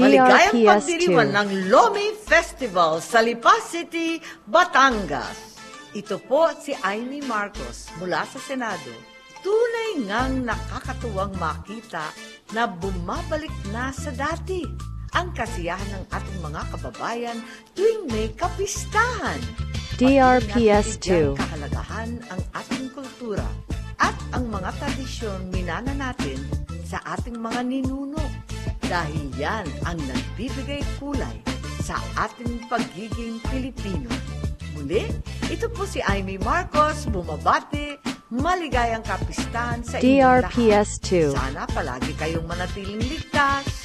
Maligayang DRPS2. pagdiriwan ng Lomi Festival sa Lipa City, Batangas. Ito po si Amy Marcos mula sa Senado. Tunay ngang nakakatuwang makita na bumabalik na sa dati ang kasiyahan ng ating mga kababayan tuwing may kapistahan. DRPS2. Patuloy natin bigyang kahalagahan ang ating kultura at ang mga tradisyon minana natin sa ating mga ninuno. Dahil yan ang nagbibigay kulay sa ating pagiging Pilipino. Muli, ito po si Amy Marcos, bumabati, maligayang kapistahan sa inyong lahat. DRPS2. Sana palagi kayong manatiling ligtas,